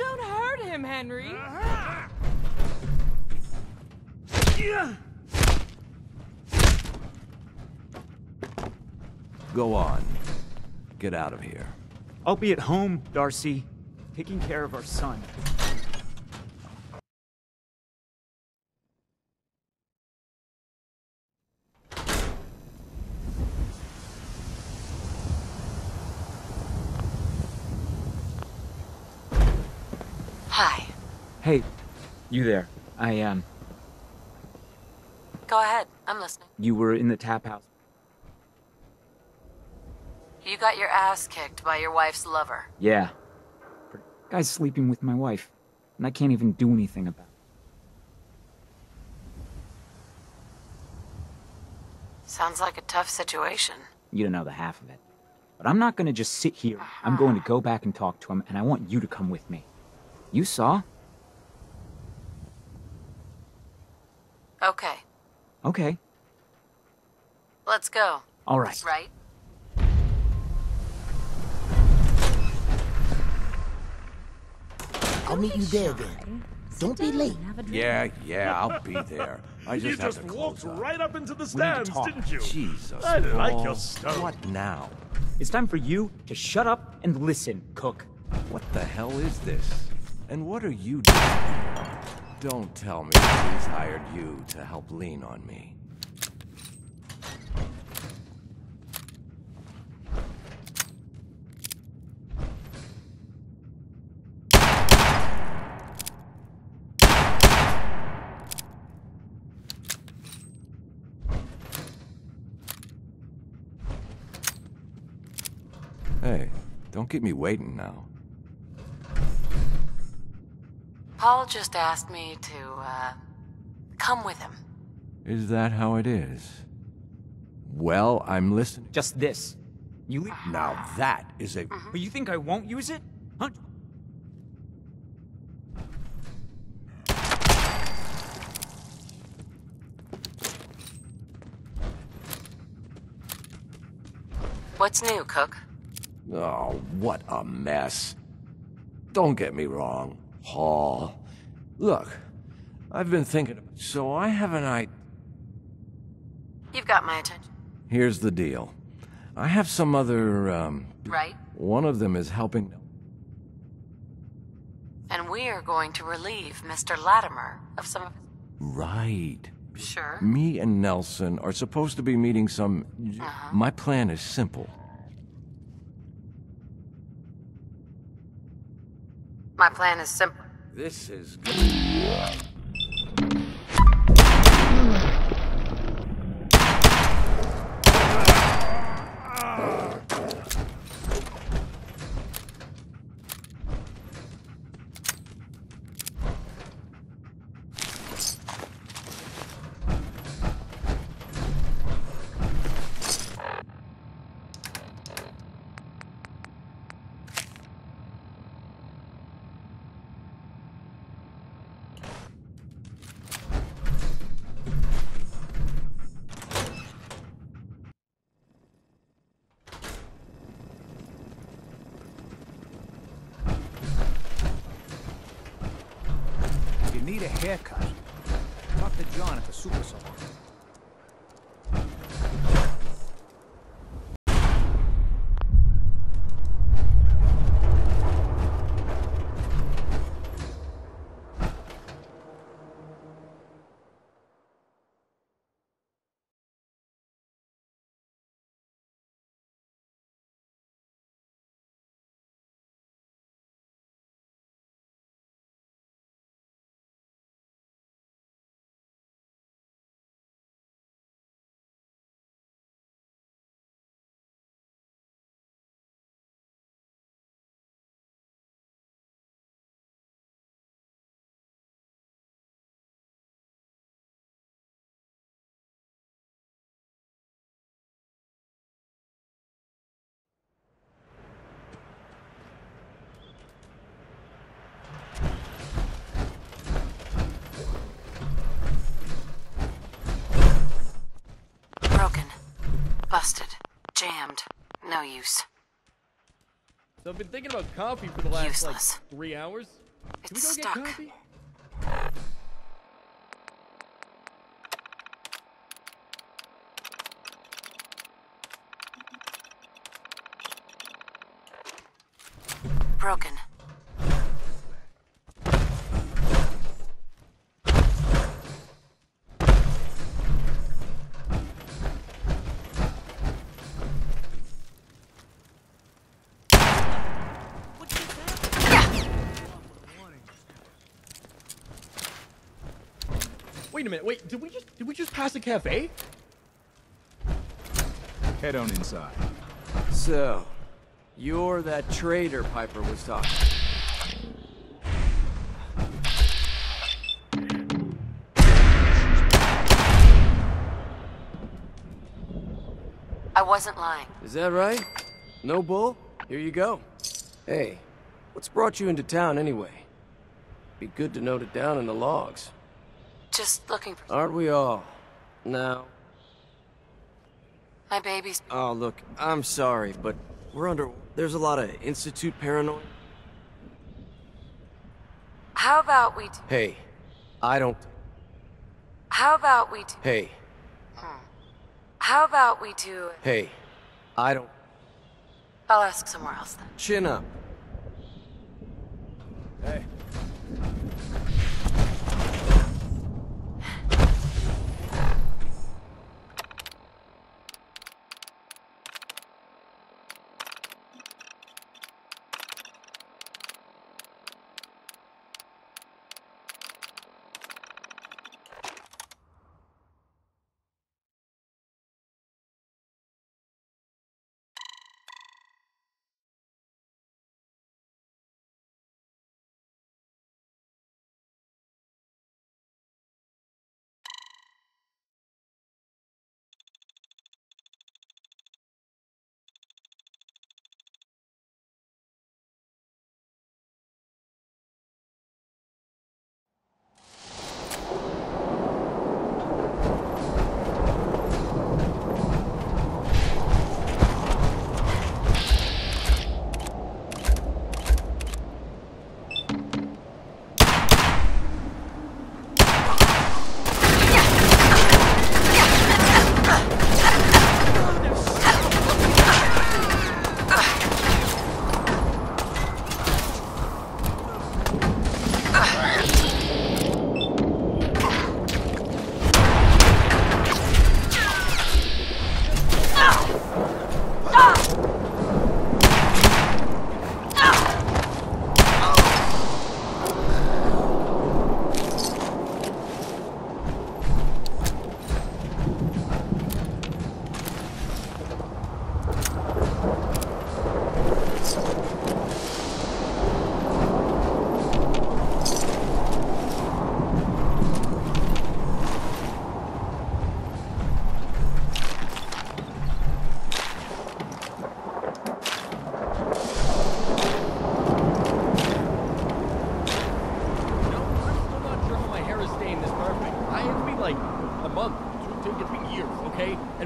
Don't hurt him, Henry. Go on. Get out of here. I'll be at home, Darcy, taking care of our son. Hi. Hey, you there. I, um, Go ahead. I'm listening. you were in the tap house. You got your ass kicked by your wife's lover. Yeah. Guy's sleeping with my wife, and I can't even do anything about it. Sounds like a tough situation. You don't know the half of it. But I'm not gonna just sit here. I'm going to go back and talk to him, and I want you to come with me. You saw? Okay. Okay. Let's go. All right. Right? I'll meet you there then. Don't be late. Yeah, yeah, I'll be there. I just you have just to walked close up. right up into the We need stands, talk. didn't you? Jesus. I like your style. What now? It's time for you to shut up and listen, Cooke. What the hell is this? And what are you doing? Don't tell me he's hired you to help lean on me. Hey, don't keep me waiting now. Paul just asked me to, uh, come with him. Is that how it is? Well, I'm listening. Just this. You leave. Now that is a. But you think I won't use it? Huh? What's new, Cooke? Oh, what a mess. Don't get me wrong, Hall. Look, I've been thinking. about So I have an idea. You've got my attention. Here's the deal. I have some other. Um, Right? one of them is helping. And we are going to relieve Mr. Latimer of some of his... Right. Sure. Me and Nelson are supposed to be meeting some. My plan is simple. My plan is simple. This is. If haircut, talk to John at the Super Salon. Broken. Busted. Jammed. No use. So I've been thinking about coffee for the last Useless. like three hours. Can we It's go get stuck. coffee? Broken. Wait a minute. Wait, did we just did we just pass a cafe? Head on inside. So, you're that traitor Piper was talking. I wasn't lying. Is that right? No bull? Here you go. Hey, what's brought you into town anyway? Be good to note it down in the logs. Just looking for Aren't we all? Now, my baby's. oh look, I'm sorry, but we're under. There's a lot of Institute paranoia. How about we? Do, Hey, I don't. how about we? Do, Hey, hmm. how about we do? hey, I don't. I'll ask somewhere else then. Chin up.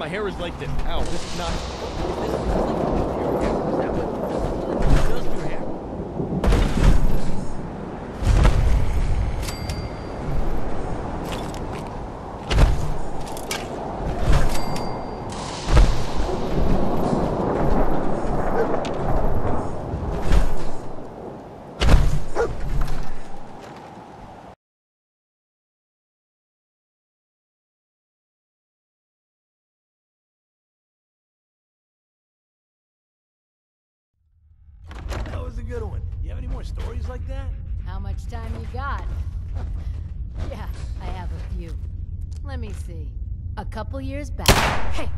My hair is like this. Ow, this is not. This is like your hair. Is that what this does to your hair? That was a good one. You have any more stories like that? How much time you got? yeah, I have a few. Let me see. A couple years back. Hey!